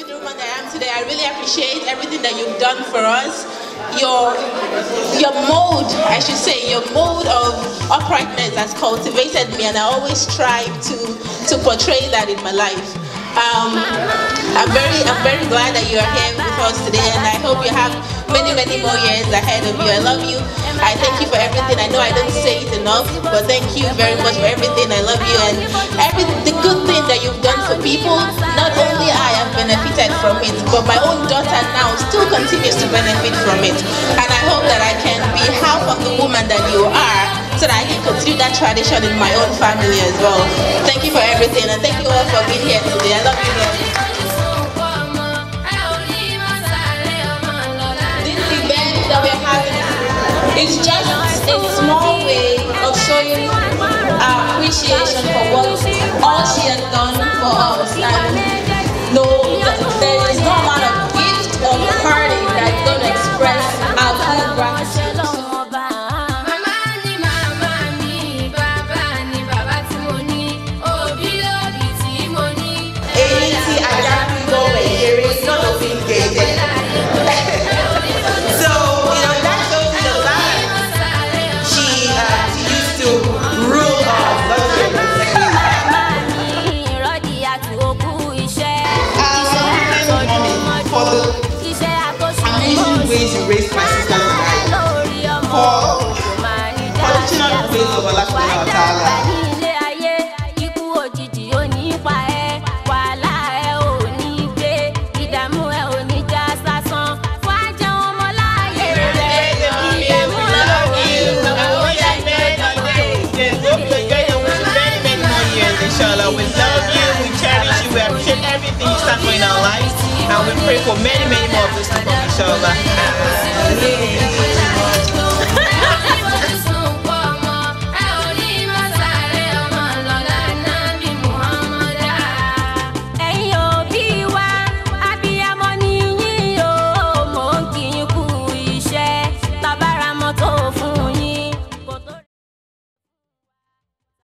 be the woman that I am today. I really appreciate everything that you've done for us. Your your mode, I should say, your mode of uprightness has cultivated me, and I always strive to to portray that in my life. Um, I'm very I'm very glad that you are here with us today, and I hope you have many many more years ahead of you. I love you. I thank you for everything. I know I don't say it enough, but thank you very much for everything. I love you and every the good thing that you've done for people. From it, but my own daughter now still continues to benefit from it. And I hope that I can be half of the woman that you are so that I can continue that tradition in my own family as well. Thank you for everything and thank you all for being here today. I love you guys. This event that we're having it's just a small way of showing our appreciation for what all she has done for us. Ways you raised my sisters and I. For for ways of Allah subhanahu wa ta'ala. We love you, we cherish you, we appreciate everything you stand for in our lives, and we pray for many, many more of this to inshallah.